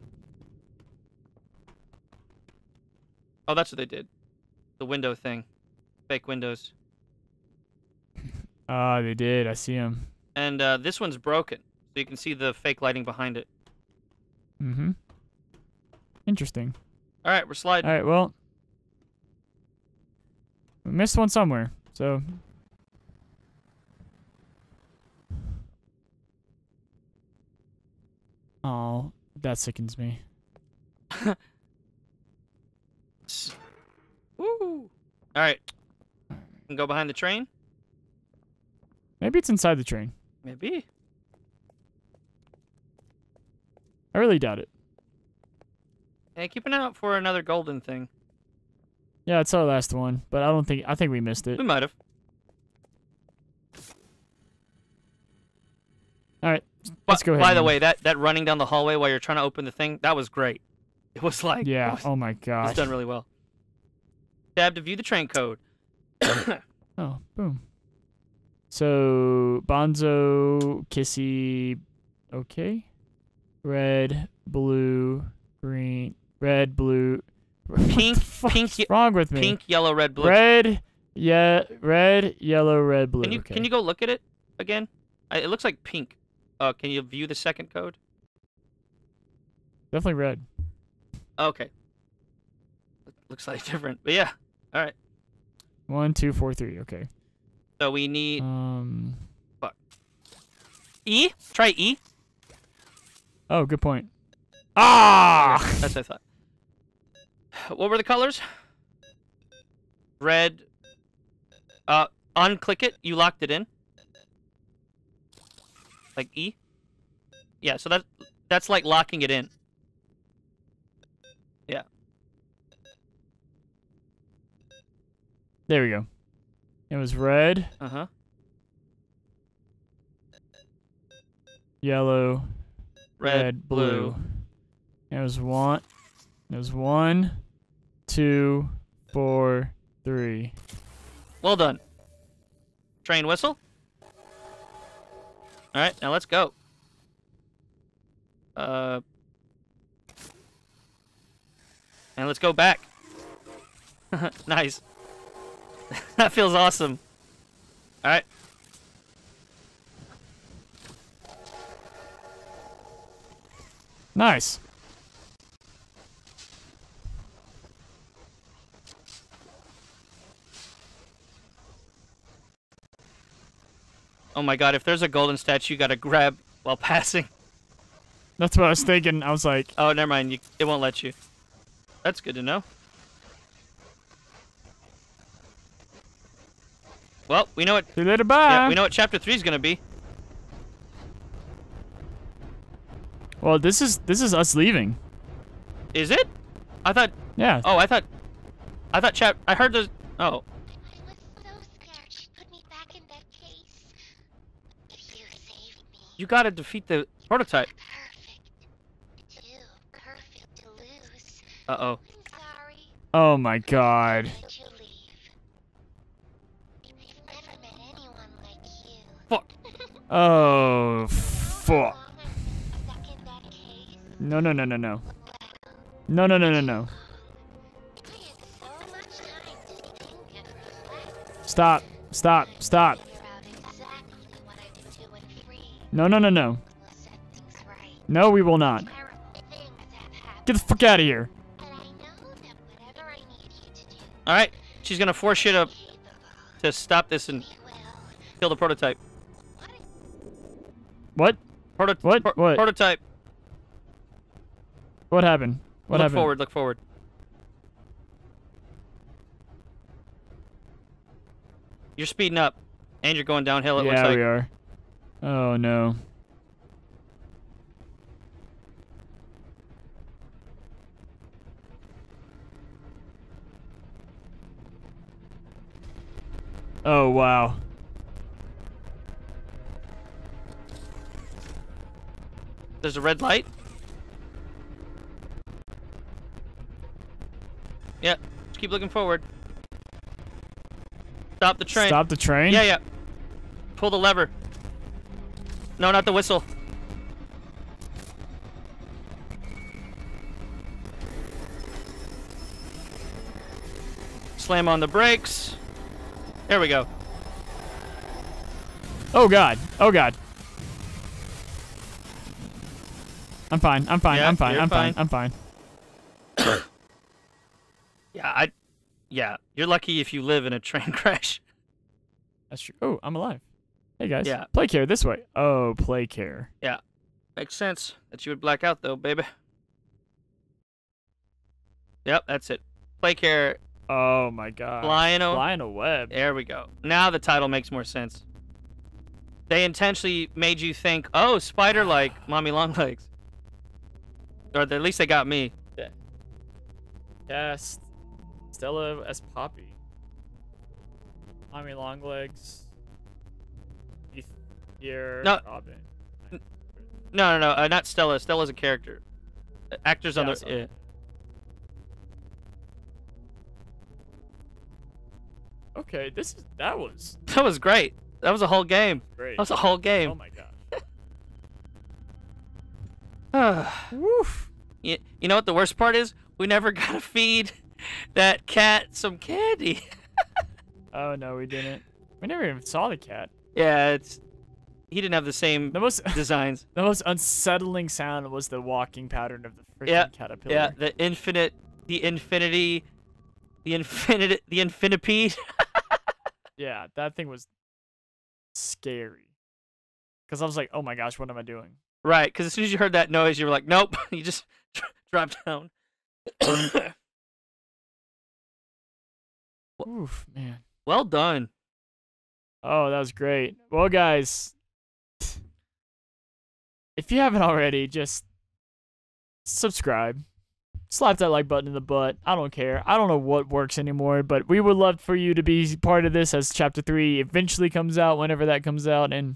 Oh, that's what they did. The window thing. Fake windows. <laughs> Ah, they did. I see them. And uh, this one's broken, so you can see the fake lighting behind it. Mm-hmm. Interesting. All right, we're sliding. All right, well. We missed one somewhere, so. Oh, that sickens me. <laughs> Woo! All right. Go behind the train. Maybe it's inside the train. Maybe. I really doubt it. Hey, keep an eye out for another golden thing. Yeah, it's our last one, but I don't think I think we missed it. We might have. All right, let's go ahead. By the way, that that running down the hallway while you're trying to open the thing, that was great. It was like yeah. was- Oh my it was gosh. done really well. Tab to view the train code. <coughs> Oh, boom. So Bunzo, Kissy, okay. Red, blue, green, red, blue. Pink, pink, wrong with me? pink, yellow, red, blue. Red, yeah, red, yellow, red, blue. Can you okay. can you go look at it again? I, it looks like pink. Uh, can you view the second code? Definitely red. Okay. Looks like <laughs> different, but yeah. All right. One, two, four, three. Okay. So we need Um. fuck. E. Try E. Oh, good point. Ah. That's what I thought. What were the colors? Red. Uh, unclick it. You locked it in. Like E. Yeah. So that that's like locking it in. Yeah. There we go. It was red, Uh huh. yellow, Red, blue. It was one. It was one, two, four, three. Well done. Train whistle. All right, now let's go. Uh, and let's go back. <laughs> nice. <laughs> that feels awesome. All right. Nice. Oh my God! If there's a golden statue, you gotta grab while <laughs> passing. That's what I was thinking. I was like, Oh, never mind. You, it won't let you. That's good to know. Well, we know what. see you later, bye. Yeah, we know what chapter three is gonna be. Well, this is this is us leaving. Is it? I thought. Yeah. Oh, I thought. I thought chap. I heard there's. Oh. You gotta defeat the prototype. Uh oh. Oh my god. Fuck. Oh fuck. No no no no no. No no no no no. Stop. Stop. Stop. No no no no. No, we will not. Get the fuck out of here. All right. She's gonna force you to to stop this and kill the prototype. What? Proto- What? pro- What? Prototype. What happened? What look happened? forward. Look forward. You're speeding up, and you're going downhill. It looks yeah, we are. Oh no. Oh wow. There's a red light. Yeah. Just keep looking forward. Stop the train. Stop the train? Yeah, yeah. Pull the lever. No, not the whistle. Slam on the brakes. There we go. Oh god. Oh god. I'm fine. I'm fine. Yeah, I'm fine. I'm fine. fine. I'm fine. <coughs> Yeah, I. Yeah, you're lucky if you live in a train <laughs> crash. That's true. Oh, I'm alive. Hey guys. Yeah. Play care this way. Oh, play care. Yeah, makes sense that you would black out though, baby. Yep, that's it. Play care. Oh my god. Flying a Flying a web. There we go. Now the title makes more sense. They intentionally made you think, oh, spider like <sighs> mommy long legs. Or at least they got me. Yeah. Yes. Stella as Poppy. Mommy Longlegs. Heath here. No. Robin. No, no, no. Uh, not Stella. Stella's a character. Actors on Yeah, I the. Yeah. Okay, this is that was <laughs> That was great. That was a whole game. great. That was a whole game. Oh my god. <sighs> Woof. You, you know what the worst part is? We never <laughs> got to feed that cat some candy. <laughs> Oh no, we didn't. We never even saw the cat. yeah, it's. He didn't have the same The most <laughs> designs. the most unsettling sound was the walking pattern of the freaking Yeah, caterpillar. Yeah, the infinite, the infinity, the infinite, the infinipede. <laughs> Yeah, that thing was scary. Cause I was like, oh my gosh, what am I doing? right, because as soon as you heard that noise, you were like, nope. <laughs> you just dropped down. <coughs> Oof, man. well done. Oh, that was great. Well, guys, if you haven't already, just subscribe. Slap that like button in the butt. I don't care. I don't know what works anymore, but we would love for you to be part of this as chapter 3 eventually comes out, whenever that comes out. And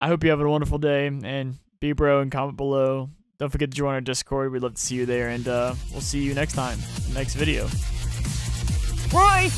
I hope you have a wonderful day. And be bro and comment below. Don't forget to join our Discord. We'd love to see you there. And uh, we'll see you next time, next video. Bye.